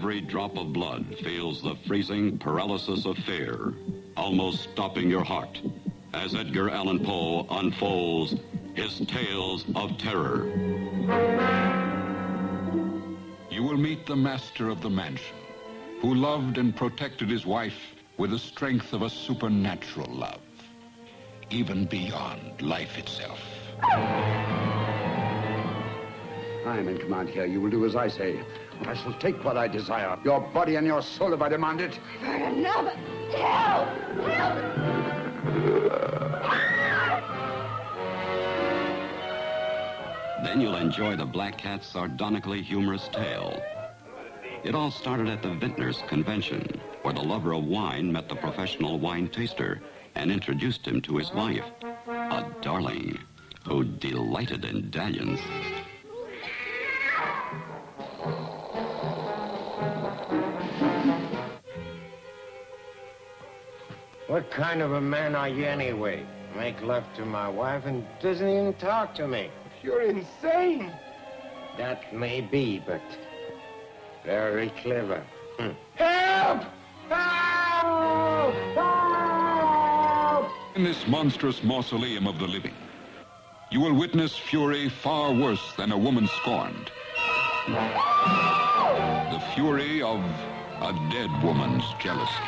every drop of blood feels the freezing paralysis of fear, almost stopping your heart, as Edgar Allan Poe unfolds his tales of terror. You will meet the master of the mansion, who loved and protected his wife with the strength of a supernatural love, even beyond life itself. I am in command here. You will do as I say. I shall take what I desire. Your body and your soul if I demand it. I've heard enough. Help! Help! Then you'll enjoy the Black Cat's sardonically humorous tale. It all started at the Vintners Convention, where the lover of wine met the professional wine taster and introduced him to his wife, a darling who delighted in dalliance. What kind of a man are you anyway? Make love to my wife and doesn't even talk to me. You're insane. That may be, but very clever. Hmm. Help! Help! Help! In this monstrous mausoleum of the living, you will witness fury far worse than a woman scorned. The fury of a dead woman's jealousy.